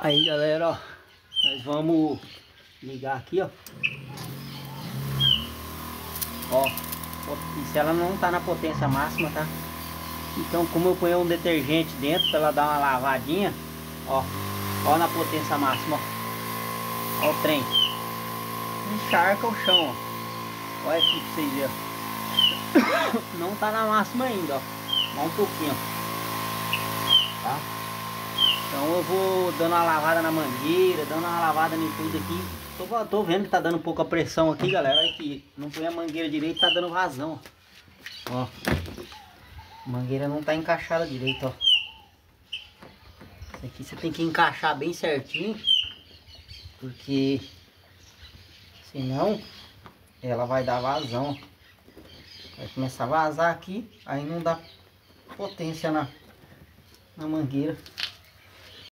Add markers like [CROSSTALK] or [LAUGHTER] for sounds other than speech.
Aí galera, ó, nós vamos ligar aqui, ó. Ó, se ela não tá na potência máxima, tá? Então como eu ponho um detergente dentro para ela dar uma lavadinha, ó, ó na potência máxima, ó. Ó o trem. Encharca o chão, ó. Olha aqui pra vocês verem, [COUGHS] Não tá na máxima ainda, ó. Só um pouquinho, tá? Então eu vou dando uma lavada na mangueira, dando uma lavada em tudo aqui. Tô, tô vendo que tá dando pouca pressão aqui, galera. Olha aqui, não põe a mangueira direito, tá dando vazão. Ó. A mangueira não tá encaixada direito, ó. Isso aqui você tem que encaixar bem certinho. Porque senão ela vai dar vazão. Vai começar a vazar aqui, aí não dá potência na, na mangueira.